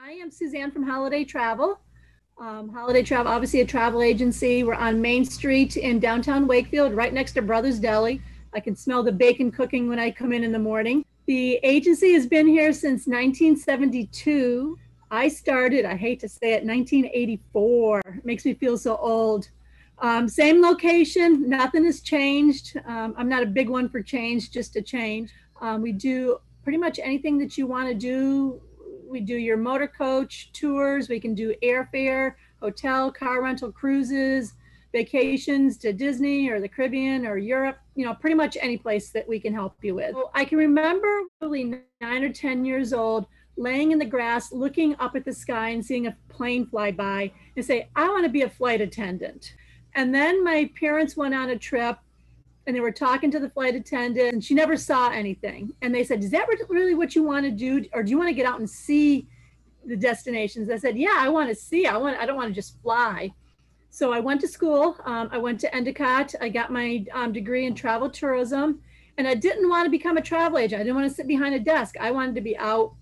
I am Suzanne from Holiday Travel. Um, Holiday Travel, obviously a travel agency. We're on Main Street in downtown Wakefield, right next to Brothers Deli. I can smell the bacon cooking when I come in in the morning. The agency has been here since 1972. I started, I hate to say it, 1984. It makes me feel so old. Um, same location, nothing has changed. Um, I'm not a big one for change, just a change. Um, we do pretty much anything that you want to do we do your motor coach tours. We can do airfare, hotel, car rental, cruises, vacations to Disney or the Caribbean or Europe, you know, pretty much any place that we can help you with. I can remember really nine or 10 years old, laying in the grass, looking up at the sky and seeing a plane fly by and say, I want to be a flight attendant. And then my parents went on a trip and they were talking to the flight attendant and she never saw anything. And they said is that really what you want to do? Or do you want to get out and see the destinations? I said yeah i want to see. I want i don't want to just fly. So i went to school um, i went to endicott i got my um, degree in travel tourism and i didn't want to become a travel agent. I didn't want to sit behind a desk. I wanted to be out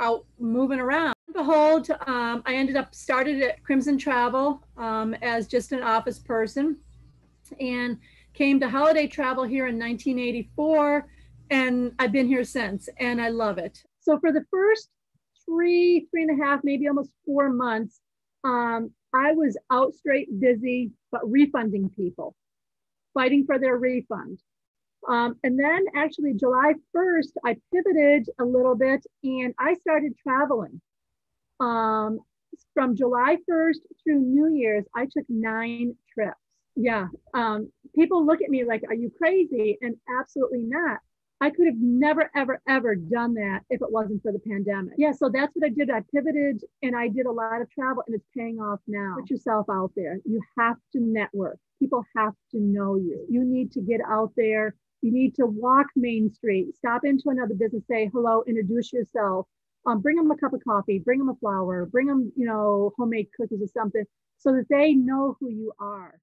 out moving around. Behold um, i ended up started at crimson travel um, as just an office person. And came to holiday travel here in 1984 and I've been here since and I love it. So for the first three, three and a half, maybe almost four months, um, I was out straight busy, but refunding people, fighting for their refund. Um, and then actually July 1st, I pivoted a little bit and I started traveling. Um, from July 1st through New Year's, I took nine trips yeah um, people look at me like are you crazy? And absolutely not. I could have never ever ever done that if it wasn't for the pandemic. Yeah so that's what i did. I pivoted and i did a lot of travel and it's paying off now. Put yourself out there. You have to network. People have to know you. You need to get out there. You need to walk main street. Stop into another business say hello introduce yourself. Um, bring them a cup of coffee bring them a flower bring them you know homemade cookies or something so that they know who you are